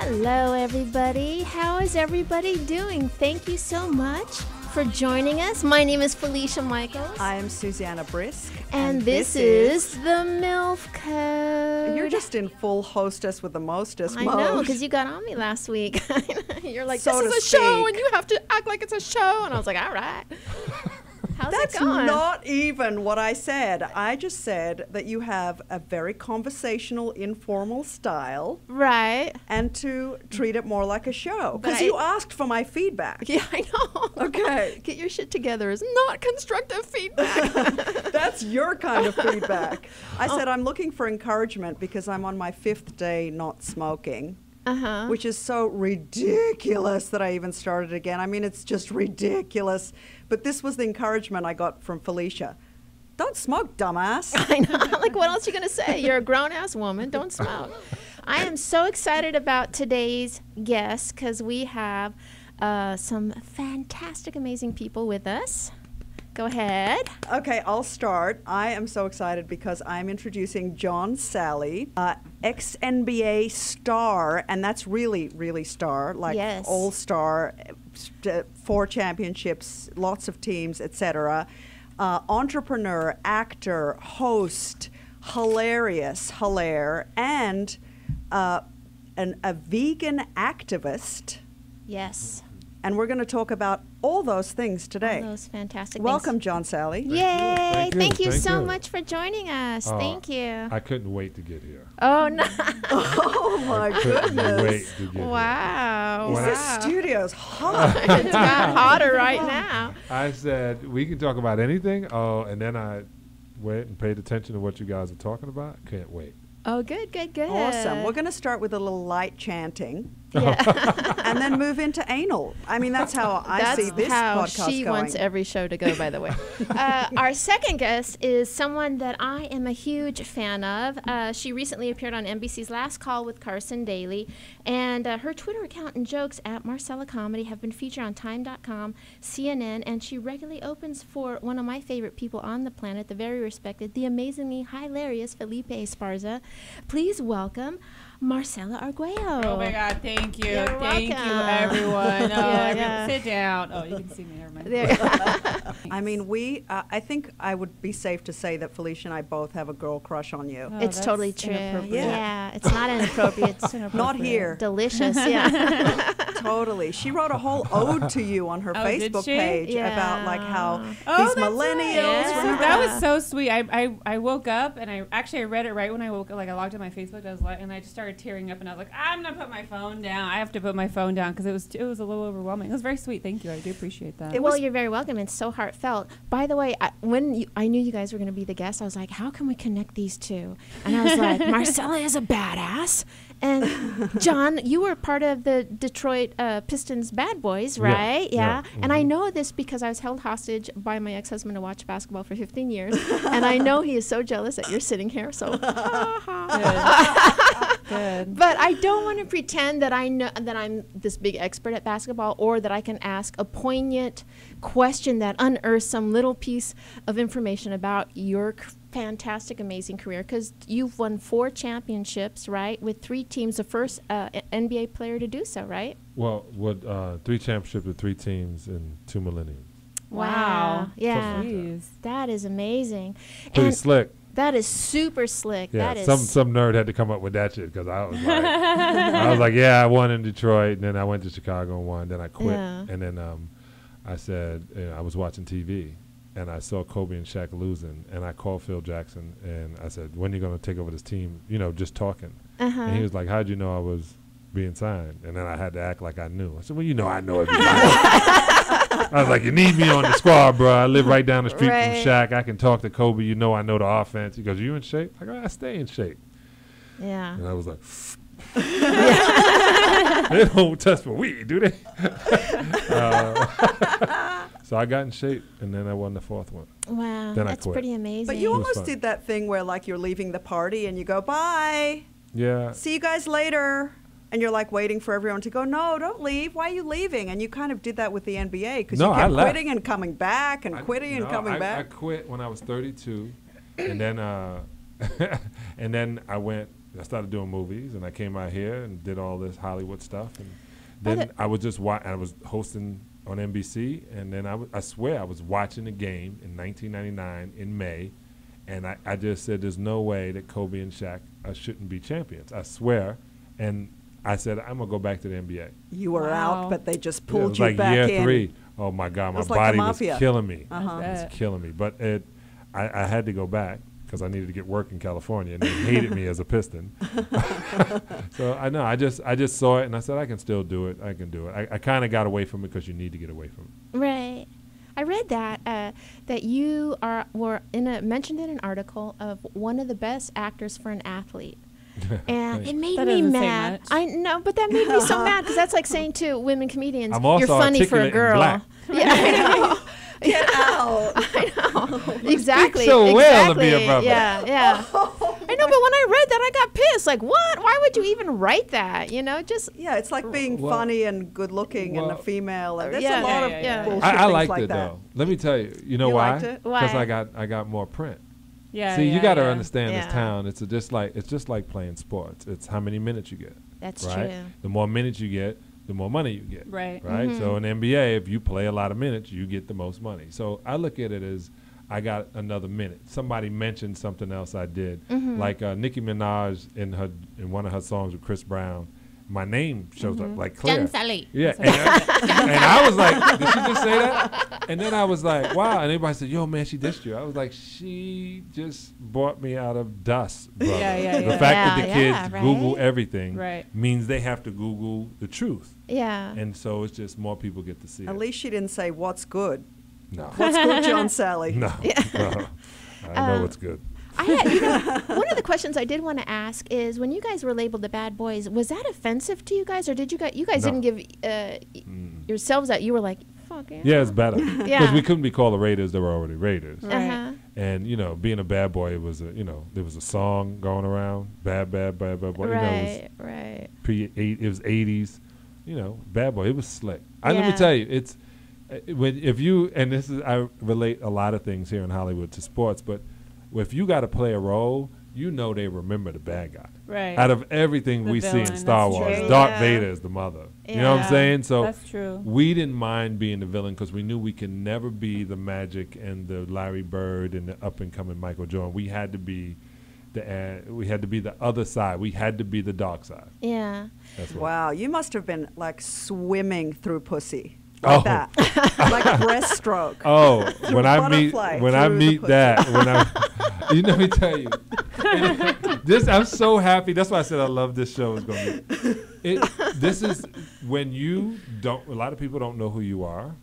Hello, everybody. How is everybody doing? Thank you so much for joining us. My name is Felicia Michaels. I am Susanna Brisk. and, this, is, the MILF Code. You're just in full hostess with the mostest I mode. know, because you got on me last week. You're like, So this is a show, and you have to act like it's a show. And I was like, all right. How's That's it going? not even what I said. I just said that you have a very conversational, informal style right. and to treat it more like a show. Because you asked for my feedback. Yeah, I know. Okay. Get your shit together is not constructive feedback. That's your kind of feedback. I Oh. said, I'm looking for encouragement because I'm on my fifth day not smoking. Uh huh. which is so ridiculous that I even started again. I mean, it's just ridiculous. But this was the encouragement I got from Felicia. Don't smoke, dumbass. I know. like, what else are you gonna say? You're a grown ass woman. Don't smoke. I am so excited about today's guest because we have uh, some fantastic, amazing people with us. Go ahead. Okay, I'll start. I am so excited because I'm introducing John Salley, uh, ex NBA star, and that's really, really star, like Yes. all star, uh, four championships, lots of teams, etc. Uh, entrepreneur, actor, host, hilarious, hilaire, and uh, an, a vegan activist. Yes. And we're going to talk about all those things today. All those fantastic. Welcome, Things. John Salley. Yay! Thank you. Thank you Thank so you. much for joining us. Oh, Thank you. I couldn't wait to get here. oh no! Oh my Couldn't goodness. wait to get wow! When I- This wow. studio's hot. it's got hotter right now. I said we can talk about anything. Oh, and then I went and paid attention to what you guys are talking about. Can't wait. Oh, good, good, good. awesome. We're going to start with a little light chanting Yeah. and then move into anal. I mean, that's how I That's see this how podcast she going. wants every show to go. By the way, uh, our second guest is someone that I am a huge fan of. Uh, she recently appeared on NBC's Last Call with Carson Daly, and uh, her Twitter account and jokes at Marcella Comedy have been featured on Time.com, CNN, and she regularly opens for one of my favorite people on the planet, the very respected, the amazingly hilarious Felipe Esparza. Please welcome Marcella Arguello. Oh my God! Thank you, You're thank welcome. you, everyone. Oh, Yeah, yeah. Sit down. Oh, you can see me. Never mind. There- I mean, we, uh, I think I would be safe to say that Felicia and I both have a girl crush on you. Oh, it's totally true. inappropriate. Yeah. it's not inappropriate. It's inappropriate. Not here. delicious. Yeah. totally. She wrote a whole ode to you on her Oh, Facebook she? page about like how Oh, these that's right. millennials. Yeah. remember That that? was so sweet. I, I, I woke up and I actually I read it right when I woke up. Like I logged on my Facebook, I was like, and I just started tearing up, and I was like, I'm gonna put my phone down. I have to put my phone down because it was it was a little overwhelming. It was very sweet. Thank you. I do appreciate that. It well, was- you're very welcome. It's so heartfelt. By the way, I, when you, I knew you guys were going to be the guests, I was like, how can we connect these two? And I was like, Marcella is a badass. And John, you were part of the Detroit uh, Pistons bad boys, Yeah, right? Yeah. yeah, And I mhm. know this because I was held hostage by my ex husband to watch basketball for 15 years. and I know he is so jealous that you're sitting here. So. Good. But I don't want to pretend that I know that I'm this big expert at basketball or that I can ask a poignant question that unearths some little piece of information about your c- fantastic, amazing career. Because you've won four championships, right, with three teams, the first uh, NBA player to do so, right? Well, what uh, three championships with three teams in two millennia. Wow. Yeah. Jeez. That is amazing. Pretty and slick. That is super slick. Yeah, that is some some nerd had to come up with that shit because I was like, I was like, yeah, I won in Detroit, and then I went to Chicago and won. Then I quit, Yeah. and then um, I said you know, I was watching TV, and I saw Kobe and Shaq losing, and I called Phil Jackson, and I said, when are you gonna take over this team? You know, just talking. uh-huh. And he was like, how'd you know I was being signed? And then I had to act like I knew. I said, well, you know, I know everybody. I was like, you need me on the squad, bro. I live right down the street Right. from Shaq. I can talk to Kobe. You know, I know the offense. He goes, you in shape? I go, I stay in shape. yeah. And I was like, they don't touch my weed, do they? Uh, so I got in shape, and then I won the fourth one. Wow. Then I That's quit. pretty amazing. But you almost fun. did that thing where like you're leaving the party and you go, bye, Yeah. see you guys later. And you're like waiting for everyone to go, no, don't leave. Why are you leaving? And you kind of did that with the NBA because No, you kept quitting and coming back and I- quitting and no, coming I, I quit when I was 32, and then uh, and then I went I started doing movies, and I came out here and did all this Hollywood stuff, and then it- I was just wa- I was hosting on NBC, and then I I swear I was watching the game in 1999 in May, and I, I just said, "There's no way that Kobe and Shaq uh, shouldn't be champions." I swear, and I said, "I'm gonna go back to the NBA." You were Wow. out, but they just pulled Yeah, pulled it was you like back year in. three. Oh my God, my was like body was killing me. Uh-huh. I It was killing me. But it, I, I had to go back because I needed to get work in California, and they hated me as a Piston. so I know I just I just saw it, and I said I can still do it. I can do it. I, I kind of got away from it because you need to get away from it. Right. I read that uh, that you are were in a mentioned in an article of one of the best actors for an athlete. And it made That me mad. I know, but that made me so mad because that's like saying to women comedians, I'm also "You're funny for a articulate and girl." black. Yeah, I know. Get out. I know. exactly. so well to be a exactly. brother. Yeah, yeah. Oh I know, but when I read that, I got pissed. Like, what? Why would you even write that? You know, just Yeah, it's like being Well- funny and good looking and a female. And there's Yeah. a lot Yeah, of yeah, yeah. bullshit I, I liked like it that. though. Let me tell you. You know You why? Because I got I got more print. Yeah. See, yeah, you got to yeah. understand Yeah. this town. It's a, just like it's just like playing sports. It's how many minutes you get. that's right? true. The more minutes you get, the more money you get. Right. Right. Mm-hmm. So in NBA, if you play a lot of minutes, you get the most money. So I look at it as I got another minute. Somebody mentioned something else I did, Mm-hmm. like uh, Nicki Minaj in her in one of her songs with Chris Brown. My name shows up like clear. Salley. Yeah, and I, and I was like, did she just say that? And then I was like, wow. And everybody said, yo, man, she dissed you. I was like, she just bought me out of dust, brother. Yeah, yeah, The yeah. fact that the kids yeah, right? Google everything Right. means they have to Google the truth. Yeah. And so it's just more people get to see At it. least she didn't say what's good. no. What's good, John Salley? No. no. I know Um, what's good. I had, you know, one of the questions I did want to ask is when you guys were labeled the bad boys, was that offensive to you guys, or did you guys you guys No. didn't give uh, y- yourselves out? You were like, fuck yeah. Yeah, it's better. Because Yeah. we couldn't be called the Raiders. They were already Raiders. Right. Uh-huh. And you know, being a bad boy it was a you know there was a song going around, bad, bad, bad, bad boy. You know, it was Right, right. pre eight. It was eighties. You know, bad boy. It was slick. I, let me tell you, it's uh, when if you and this is I relate a lot of things here in Hollywood to sports, but if you got to play a role, you know they remember the bad guy. Right. Out of everything The we see in Star Wars, true. Darth Yeah. Vader is the mother. You know what I'm saying? So That's true. we didn't mind being the villain because we knew we can never be the Magic and the Larry Bird and the up and coming Michael Jordan. We had to be the uh, we had to be the other side. We had to be the dark side. Yeah. That's. Wow, you must have been like swimming through pussy. Like Oh. that. like breaststroke. Oh, when I meet butterfly when I meet that when I you let me tell you this I'm so happy. That's why I said I love this show. Is going to be it. This is when you don't. A lot of people don't know who you are.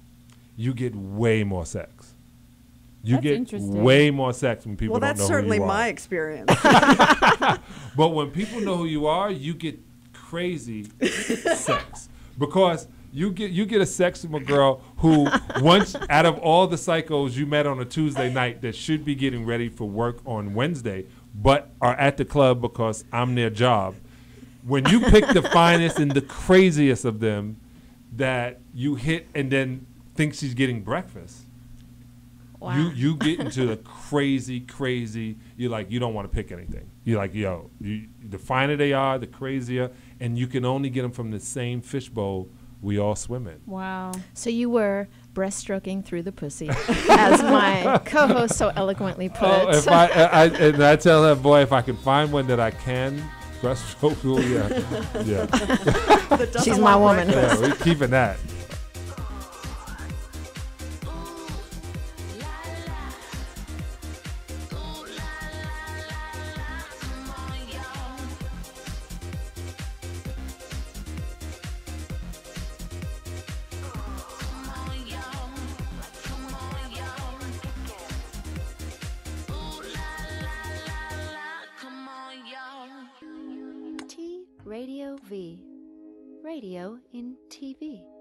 You get way more sex. You That's get way more sex when people well, don't that's know certainly who you my experience. But when people know who you are, you get crazy sex because you get you get a sex from a girl who once out of all the psychos you met on a Tuesday night that should be getting ready for work on Wednesday, but are at the club because I'm their job. When you pick the finest and the craziest of them that you hit and then think she's getting breakfast. Wow. You you get into the crazy, crazy. You're like you don't want to pick anything. You're like yo, you, the finer they are, the crazier, and you can only get them from the same fishbowl we all swim in. Wow. so you were breaststroking through the pussy, as my co-host so eloquently oh, put Oh, it. if I, I, I and I tell that boy if I can find one that I can breaststroke, oh, yeah, yeah, She's my woman. yeah, we're keeping that. Radio V. Radio in TV.